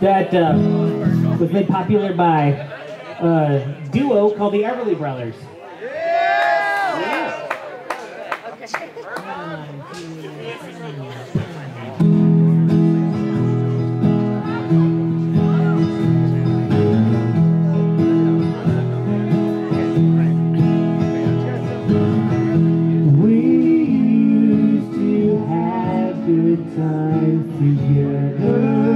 that um, was made popular by a duo called the Everly Brothers. Good times together.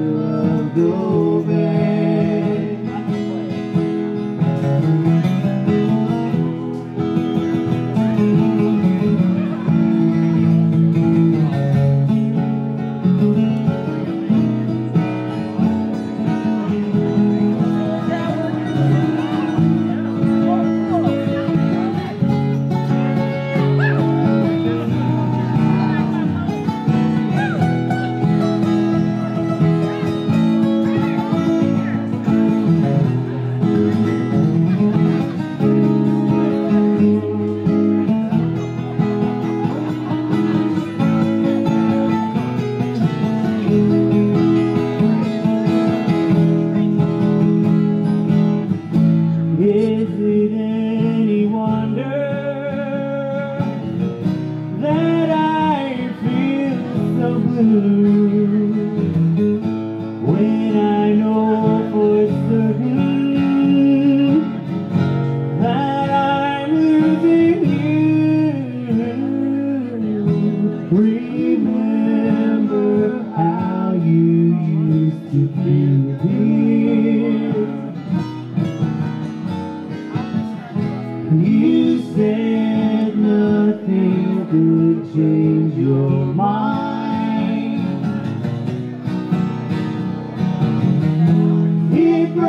loved over. Hallelujah.